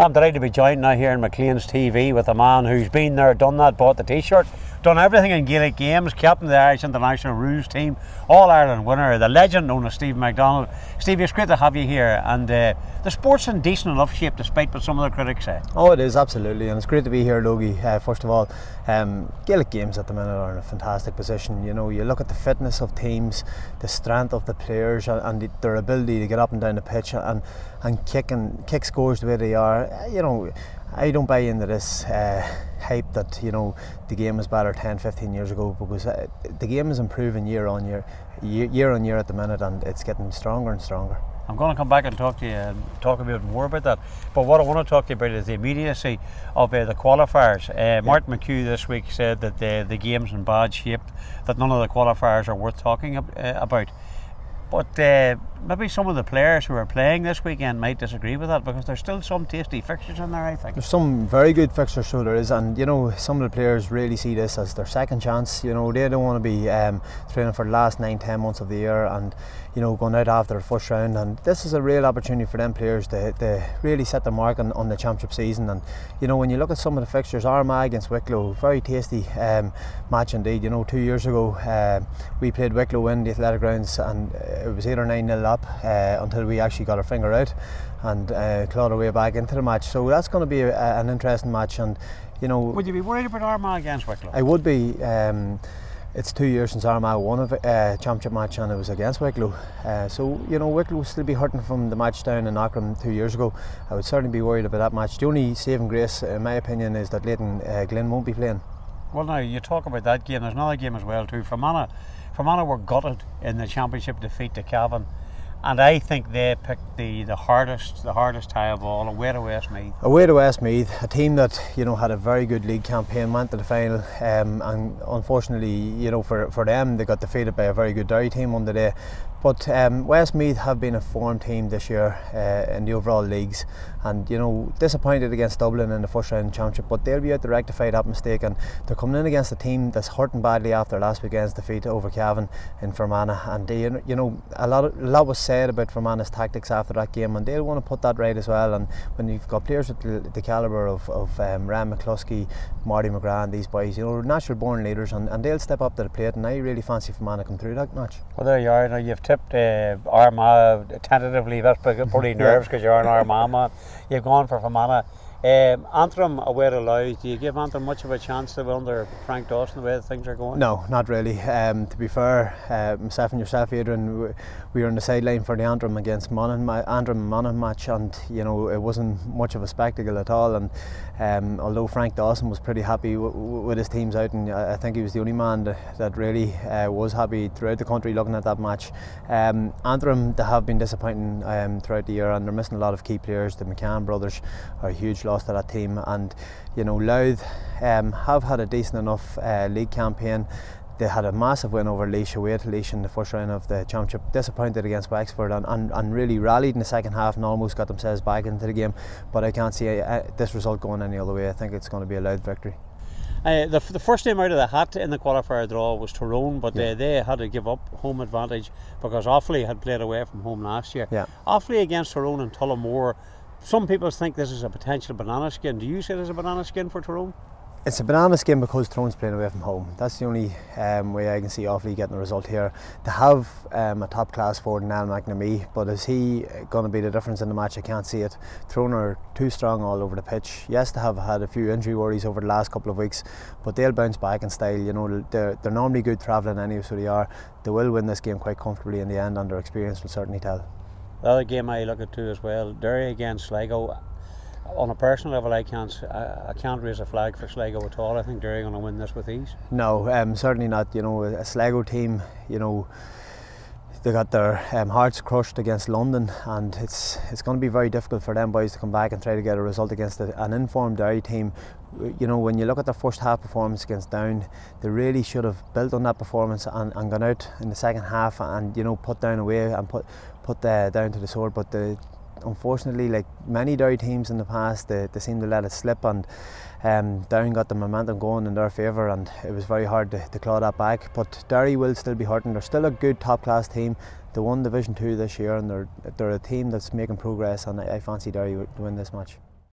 I'm delighted to be joined now here in McLean's TV with a man who's been there, done that, bought the T-shirt, done everything in Gaelic games, captain of the Irish international rules team, All Ireland winner, the legend known as Steve McDonnell. Steve, it's great to have you here, and uh, the sport's in decent enough shape despite what some of the critics say. Oh, it is absolutely, and it's great to be here, Logie. Uh, first of all, um, Gaelic games at the minute are in a fantastic position. You know, you look at the fitness of teams, the strength of the players, and the, their ability to get up and down the pitch and and kick and kick scores the way they are. You know, I don't buy into this uh, hype that you know the game was better 10, 15 years ago because uh, the game is improving year on year, year, on year at the minute, and it's getting stronger and stronger. I'm going to come back and talk to you and talk a bit more about that. But what I want to talk to you about is the immediacy of uh, the qualifiers. Uh. Martin McHugh this week said that the, the game's in bad shape, that none of the qualifiers are worth talking uh, about. But uh, maybe some of the players who are playing this weekend might disagree with that because there's still some tasty fixtures in there, I think. There's some very good fixtures, so there is, and you know, some of the players really see this as their second chance. You know, they don't want to be um, training for the last nine, ten months of the year and, you know, going out after the first round. And this is a real opportunity for them players to, to really set their mark on, on the championship season. And, you know, when you look at some of the fixtures, Armagh against Wicklow, very tasty um, match indeed. You know, two years ago, uh, we played Wicklow in the athletic grounds and it was 8 or 9 nil up uh, until we actually got our finger out and uh, clawed our way back into the match. So that's going to be a, an interesting match. And you know, would you be worried about Armagh against Wicklow? I would be. Um, it's two years since Armagh won a uh, championship match and it was against Wicklow. Uh, so, you know, Wicklow will still be hurting from the match down in Aughrim two years ago. I would certainly be worried about that match. The only saving grace, in my opinion, is that Leighton uh, Glynn won't be playing. Well, now you talk about that game. There's another game as well too. Fermanagh, Fermanagh were gutted in the championship defeat to Cavan and I think they picked the, the hardest the hardest tie of all away to Westmeath. Away to Westmeath, a team that you know had a very good league campaign, went to the final, um, and unfortunately, you know for, for them they got defeated by a very good Derry team on the day. But um, Westmeath have been a form team this year uh, in the overall leagues, and you know disappointed against Dublin in the first round championship. But they'll be out to rectify that mistake, and they're coming in against a team that's hurting badly after last weekend's defeat over Cavan in Fermanagh. And they, you know a lot of, a lot was said about Fermanagh's tactics after that game, and they'll want to put that right as well. And when you've got players with the, the calibre of, of um, Ryan McCluskey, Marty McGrath, and these boys, you know, natural born leaders, and, and they'll step up to the plate. And I really fancy Fermanagh come through that match. Well, there you are. Now you've tipped uh, Armagh tentatively. That's pretty nerves because you're an Armagh. You've gone for Fermanagh. Um, Antrim away to do you give Antrim much of a chance to under Frank Dawson the way things are going? No, not really. Um, to be fair, uh, myself and yourself, Adrian, we, we were on the sideline for the Antrim against Monaghan, Antrim Monaghan match, and you know it wasn't much of a spectacle at all. And um, although Frank Dawson was pretty happy w- w- with his teams out, and I think he was the only man that, that really uh, was happy throughout the country looking at that match. Um, Antrim, they have been disappointing um, throughout the year, and they're missing a lot of key players. The McCann brothers are huge loss to that team. And you know, Louth um, have had a decent enough uh, league campaign. They had a massive win over Laois away to Laois in the first round of the championship. Disappointed against Wexford and, and, and really rallied in the second half and almost got themselves back into the game. But I can't see uh, this result going any other way. I think it's going to be a Louth victory. Uh, the, the first name out of the hat in the qualifier draw was Tyrone, but yeah. they, they had to give up home advantage because Offaly had played away from home last year. Yeah. Offaly against Tyrone and Tullamore some people think this is a potential banana skin. Do you see it as a banana skin for Tyrone? It's a banana skin because Tyrone's playing away from home. That's the only um, way I can see Offaly getting a result here. To have um, a top class forward in Niall McNamee, but is he going to be the difference in the match? I can't see it. Tyrone are too strong all over the pitch. Yes, they have had a few injury worries over the last couple of weeks, but they'll bounce back in style. You know, they're, they're normally good travelling anyway, so they are. They will win this game quite comfortably in the end, and their experience will certainly tell. The other game I look at too as well, Derry against Sligo. On a personal level, I can't I, can't raise a flag for Sligo at all. I think Derry are going to win this with ease. No, um, certainly not. You know, a Sligo team, you know, they got their um, hearts crushed against London, and it's it's going to be very difficult for them boys to come back and try to get a result against a, an informed Derry team. You know, when you look at their first half performance against Down, they really should have built on that performance and, and gone out in the second half and you know put down away and put put uh, down to the sword. But the, unfortunately, like many Derry teams in the past, they, they seem to let it slip and um, Down got the momentum going in their favour and it was very hard to, to claw that back. But Derry will still be hurting. They're still a good top class team. They won Division 2 this year and they're, they're a team that's making progress and I, I fancy Derry to win this match.